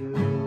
do